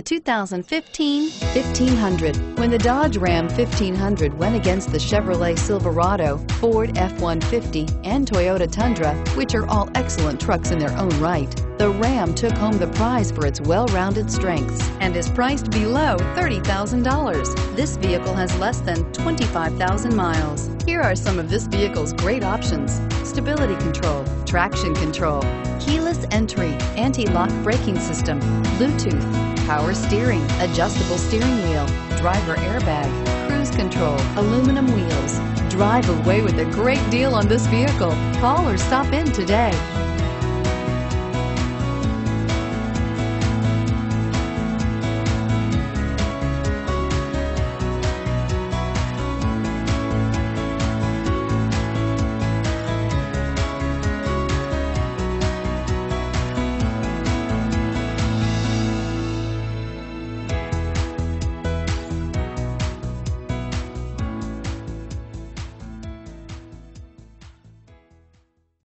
The 2015 1500. When the Dodge Ram 1500 went against the Chevrolet Silverado, Ford F-150, and Toyota Tundra, which are all excellent trucks in their own right, the Ram took home the prize for its well-rounded strengths and is priced below $30,000. This vehicle has less than 25,000 miles. Here are some of this vehicle's great options. Stability control, traction control, keyless entry, anti-lock braking system, Bluetooth, power steering, adjustable steering wheel, driver airbag, cruise control, aluminum wheels. Drive away with a great deal on this vehicle. Call or stop in today.